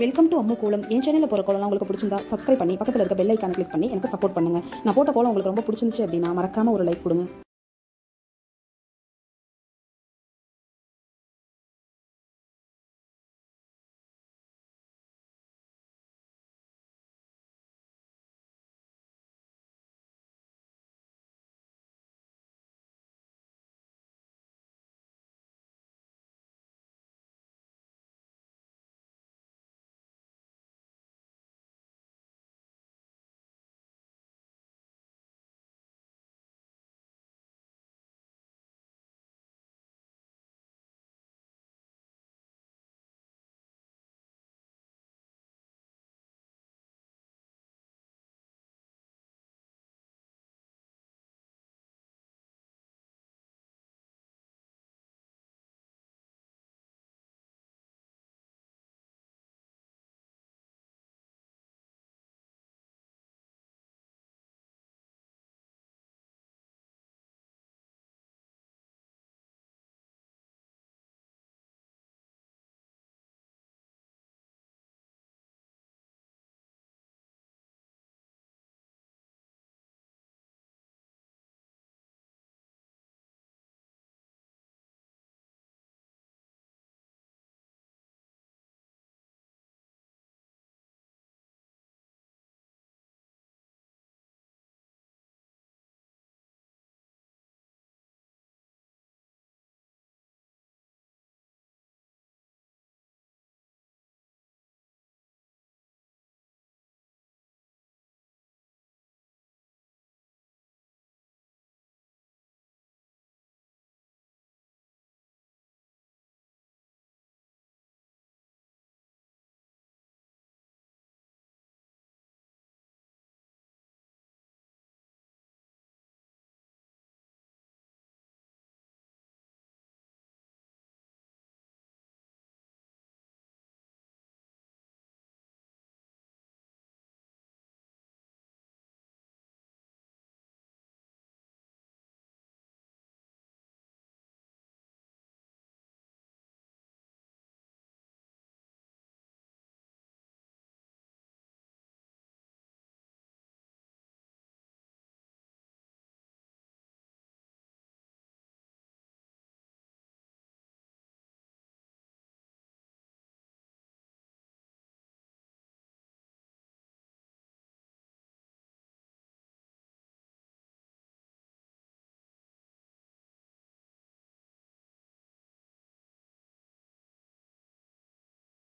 Welcome to Ammu கோலம். என் சேனலில் போகிற கோலம் உங்களுக்கு பிடிச்சிருந்தா சப்ஸ்கிரைப் பண்ணி பக்கத்தில் இருக்க பெல் ஐக்கான கிளிக் பண்ணி எனக்கு சப்போர்ட் பண்ணுங்க. நான் போட்ட கோலம் உங்களுக்கு ரொம்ப பிடிச்சிருந்துச்சு அப்படின்னா மறக்காம ஒரு லைக் கொடுங்க.